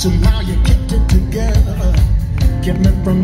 So now you kept it together. Kept me from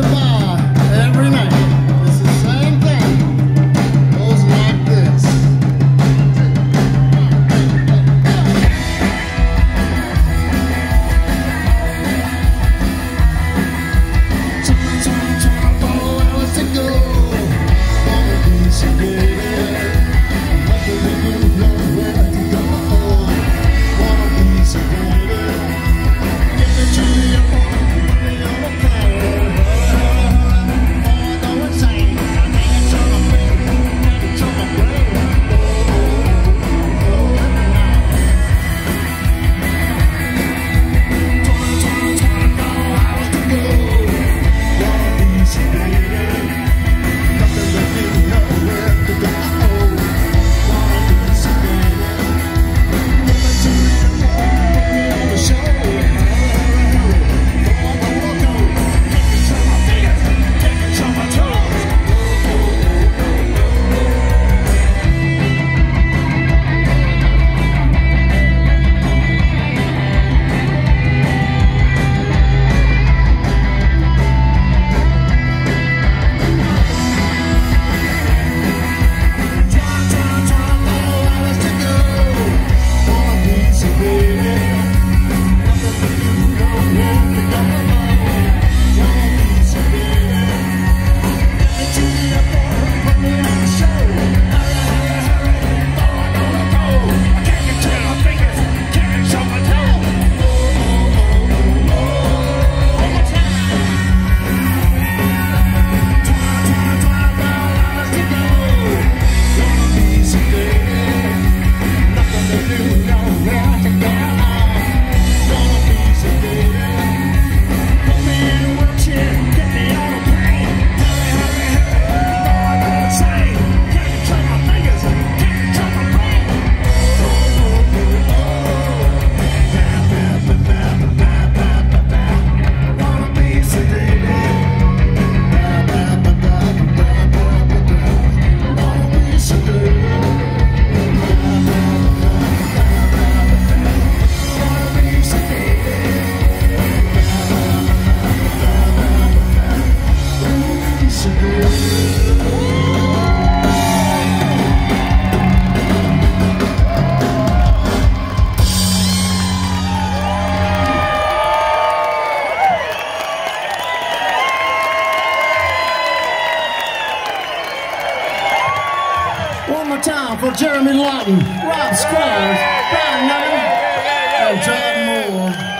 goodbye. more time for Jeremy Lawton, Rob Squires, Brian Knight, and John Moore.